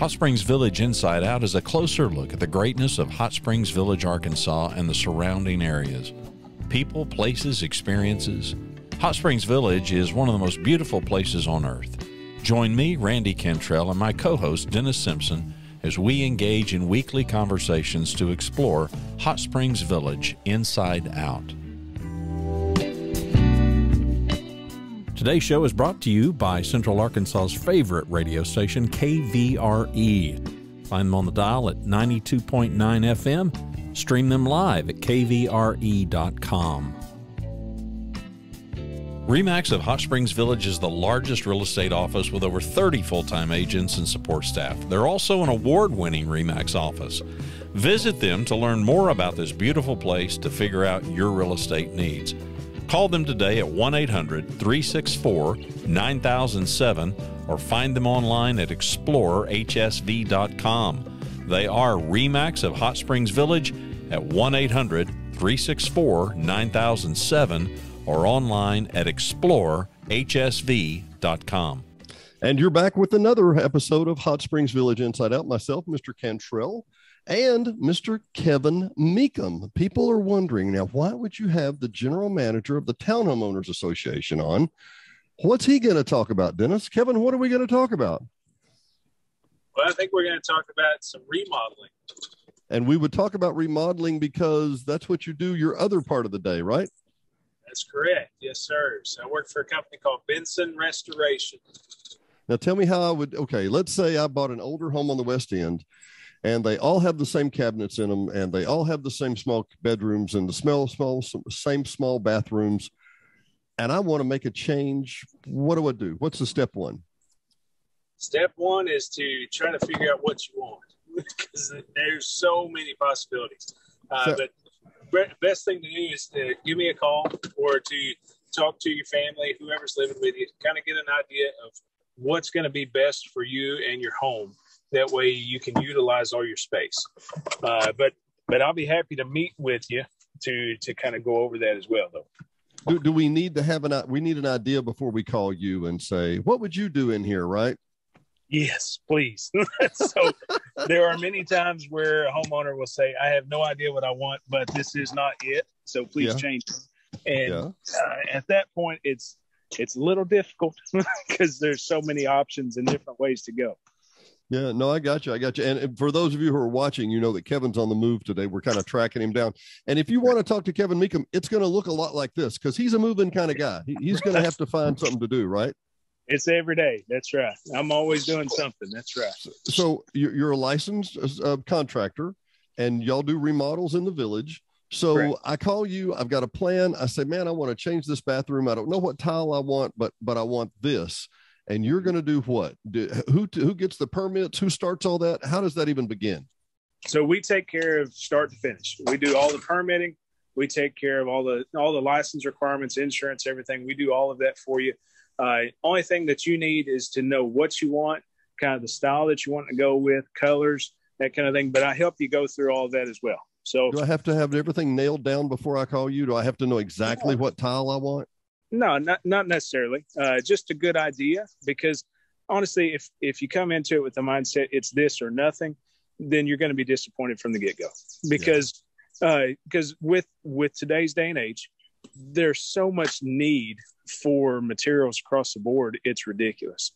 Hot Springs Village Inside Out is a closer look at the greatness of Hot Springs Village, Arkansas, and the surrounding areas. People, places, experiences. Hot Springs Village is one of the most beautiful places on earth. Join me, Randy Cantrell, and my co host, Dennis Simpson, as we engage in weekly conversations to explore Hot Springs Village inside out. Today's show is brought to you by Central Arkansas's favorite radio station, KVRE. Find them on the dial at 92.9 FM. Stream them live at kvre.com. REMAX of Hot Springs Village is the largest real estate office with over 30 full time agents and support staff. They're also an award winning REMAX office. Visit them to learn more about this beautiful place to figure out your real estate needs. Call them today at 1 800 364 9007 or find them online at explorerhsv.com. They are REMAX of Hot Springs Village at 1 800 364 9007 or online at explorerhsv.com. And you're back with another episode of Hot Springs Village Inside Out. Myself, Mr. Cantrell, and Mr. Kevin Meacham. People are wondering now, why would you have the general manager of the Town Homeowners Association on? What's he going to talk about, Dennis? Kevin, what are we going to talk about? Well, I think we're going to talk about some remodeling. And we would talk about remodeling because that's what you do your other part of the day, right? That's correct. Yes, sir. So I work for a company called Benson Restoration. Now tell me how I would okay, let's say I bought an older home on the west end and they all have the same cabinets in them and they all have the same small bedrooms and the small small same small bathrooms and I want to make a change. What do I do? What's the step one? Step one is to try to figure out what you want because there's so many possibilities. Uh, so, but best thing to do is to give me a call or to talk to your family, whoever's living with you, kind of get an idea of what's going to be best for you and your home. That way you can utilize all your space. Uh, but but I'll be happy to meet with you to to kind of go over that as well, though. Do, do we need to have an we need an idea before we call you and say what would you do in here, right? Yes, please. so there are many times where a homeowner will say, I have no idea what I want, but this is not it. So please yeah. change it. And yeah. uh, at that point, it's it's a little difficult because there's so many options and different ways to go. Yeah, no, I got you. I got you. And for those of you who are watching, you know that Kevin's on the move today. We're kind of tracking him down. And if you want to talk to Kevin Meacham, it's going to look a lot like this because he's a moving kind of guy. He's going to have to find something to do, right? It's every day. That's right. I'm always doing something. That's right. So you're a licensed uh, contractor, and y'all do remodels in the village. So Correct. I call you. I've got a plan. I say, man, I want to change this bathroom. I don't know what tile I want, but but I want this. And you're going to do what? Do, who who gets the permits? Who starts all that? How does that even begin? So we take care of start to finish. We do all the permitting. We take care of all the all the license requirements, insurance, everything. We do all of that for you. Uh, only thing that you need is to know what you want, kind of the style that you want to go with, colors, that kind of thing. But I help you go through all of that as well. So, do I have to have everything nailed down before I call you? Do I have to know exactly what tile I want? No, not not necessarily. Uh, just a good idea because honestly, if if you come into it with the mindset it's this or nothing, then you're going to be disappointed from the get go. Because because yeah. uh, with with today's day and age, there's so much need for materials across the board, it's ridiculous.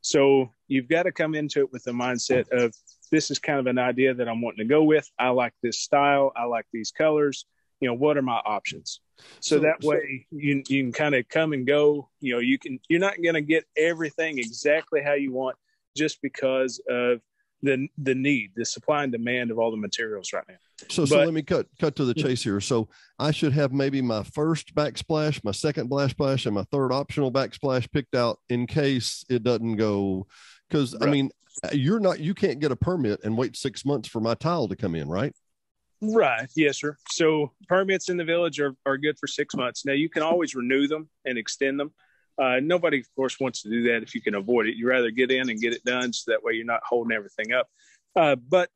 So you've got to come into it with the mindset of this is kind of an idea that I'm wanting to go with. I like this style. I like these colors. You know, what are my options? So, so that way so, you, you can kind of come and go. You know, you can, you're not going to get everything exactly how you want just because of the the need, the supply and demand of all the materials right now. So, but, so let me cut cut to the chase here. So, I should have maybe my first backsplash, my second backsplash, and my third optional backsplash picked out in case it doesn't go. Because right. I mean, you're not you can't get a permit and wait six months for my tile to come in, right? Right. Yes, sir. So permits in the village are, are good for six months. Now you can always renew them and extend them. Uh, nobody, of course, wants to do that if you can avoid it. You'd rather get in and get it done so that way you're not holding everything up. Uh, but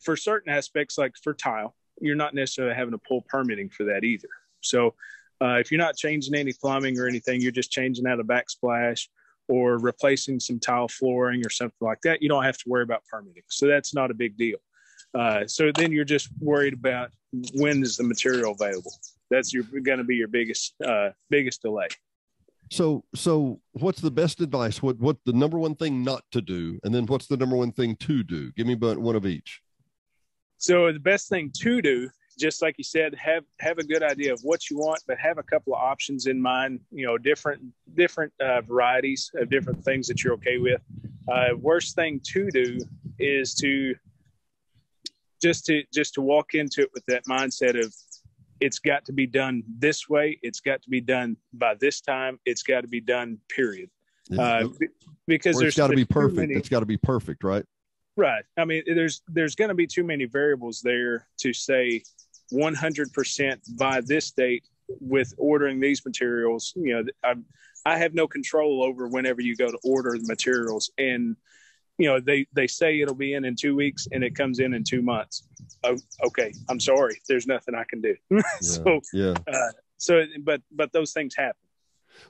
for certain aspects, like for tile, you're not necessarily having to pull permitting for that either. So uh, if you're not changing any plumbing or anything, you're just changing out a backsplash or replacing some tile flooring or something like that, you don't have to worry about permitting. So that's not a big deal. Uh, so then you're just worried about when is the material available. That's your going to be your biggest uh, biggest delay. So so what's the best advice? What what the number one thing not to do, and then what's the number one thing to do? Give me one of each. So the best thing to do just like you said, have have a good idea of what you want, but have a couple of options in mind. You know, different different uh, varieties of different things that you're okay with. Uh, worst thing to do is to just to just to walk into it with that mindset of it's got to be done this way. It's got to be done by this time. It's got to be done. Period. Uh, because there's got to be perfect. Many, it's got to be perfect, right? Right. I mean, there's there's going to be too many variables there to say 100% by this date with ordering these materials. You know, I, I have no control over whenever you go to order the materials, and you know they they say it'll be in in two weeks, and it comes in in two months. Oh, okay, I'm sorry. There's nothing I can do. so yeah. Uh, so, but but those things happen.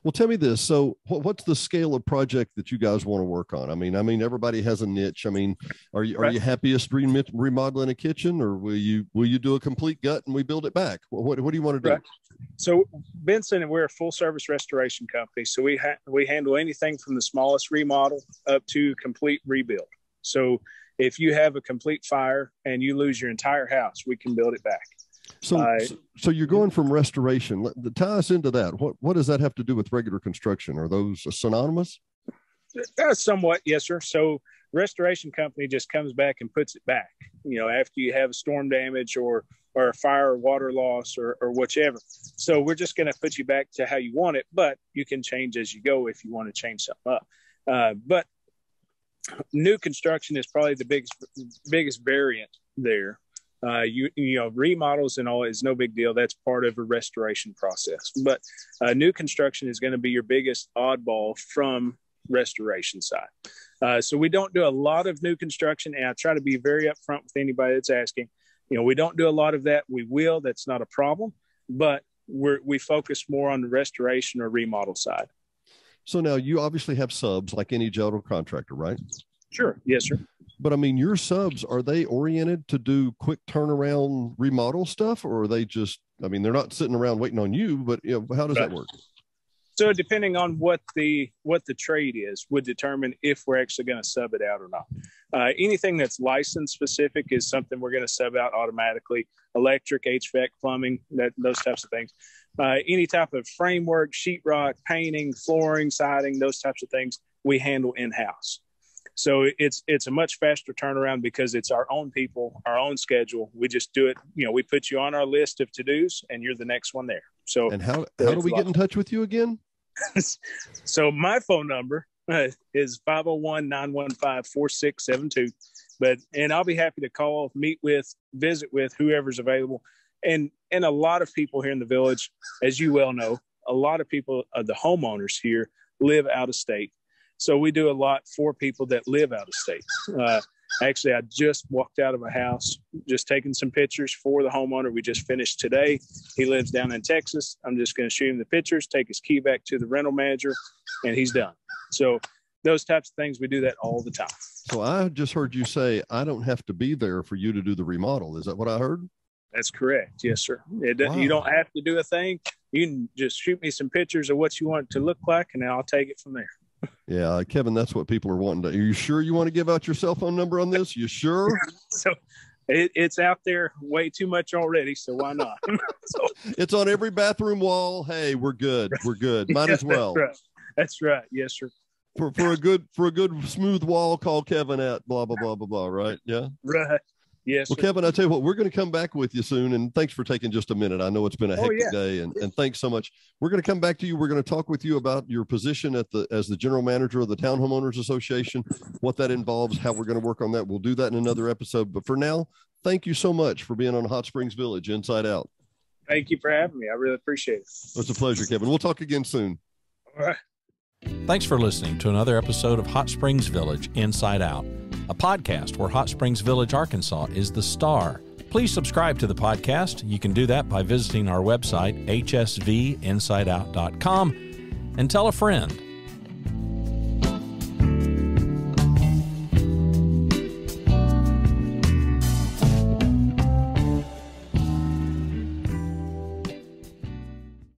Well, tell me this. So, what's the scale of project that you guys want to work on? I mean, I mean, everybody has a niche. I mean, are you are right. you happiest remodeling a kitchen, or will you will you do a complete gut and we build it back? What what do you want to do? Right. So, Benson and we're a full service restoration company. So we ha- we handle anything from the smallest remodel up to complete rebuild. So, if you have a complete fire and you lose your entire house, we can build it back. So, uh, so you're going from restoration. Tie us into that. What what does that have to do with regular construction? Are those synonymous? Uh, somewhat, yes, sir. So, restoration company just comes back and puts it back. You know, after you have storm damage or or a fire or water loss or or whichever. So, we're just going to put you back to how you want it, but you can change as you go if you want to change something up. Uh, but new construction is probably the biggest biggest variant there uh, you you know remodels and all is no big deal. That's part of a restoration process. But uh, new construction is going to be your biggest oddball from restoration side. Uh, so we don't do a lot of new construction, and I try to be very upfront with anybody that's asking. You know, we don't do a lot of that. We will. That's not a problem, but we're we focus more on the restoration or remodel side. So now you obviously have subs like any general contractor, right? Sure. Yes, sir. But I mean, your subs are they oriented to do quick turnaround remodel stuff, or are they just? I mean, they're not sitting around waiting on you. But you know, how does right. that work? So depending on what the what the trade is, would determine if we're actually going to sub it out or not. Uh, anything that's license specific is something we're going to sub out automatically. Electric, HVAC, plumbing, that those types of things. Uh, any type of framework, sheetrock, painting, flooring, siding, those types of things we handle in house. So it's it's a much faster turnaround because it's our own people, our own schedule. We just do it. You know, we put you on our list of to dos, and you're the next one there. So and how how do we get in touch with you again? so my phone number uh, is 501-915-4672 but and i'll be happy to call meet with visit with whoever's available and and a lot of people here in the village as you well know a lot of people uh, the homeowners here live out of state so we do a lot for people that live out of state. Uh, actually, I just walked out of a house, just taking some pictures for the homeowner. We just finished today. He lives down in Texas. I'm just going to shoot him the pictures, take his key back to the rental manager, and he's done. So those types of things, we do that all the time. So I just heard you say I don't have to be there for you to do the remodel. Is that what I heard? That's correct. Yes, sir. It, wow. You don't have to do a thing. You can just shoot me some pictures of what you want it to look like, and I'll take it from there. Yeah, uh, Kevin, that's what people are wanting to. Are you sure you want to give out your cell phone number on this? You sure? so it, it's out there way too much already, so why not? so, it's on every bathroom wall. Hey, we're good. We're good. Might yeah, as well. That's right. that's right. Yes, sir. For for a good for a good smooth wall, call Kevin at blah blah blah blah blah. Right? Yeah. Right. Yes. Well, Kevin, I tell you what, we're going to come back with you soon, and thanks for taking just a minute. I know it's been a oh, hectic oh, yeah. day, and, and thanks so much. We're going to come back to you. We're going to talk with you about your position at the as the general manager of the Town Homeowners Association, what that involves, how we're going to work on that. We'll do that in another episode. But for now, thank you so much for being on Hot Springs Village Inside Out. Thank you for having me. I really appreciate it. It's a pleasure, Kevin. We'll talk again soon. All right. Thanks for listening to another episode of Hot Springs Village Inside Out a podcast where Hot Springs Village, Arkansas is the star. Please subscribe to the podcast. You can do that by visiting our website, hsvinsideout.com, and tell a friend.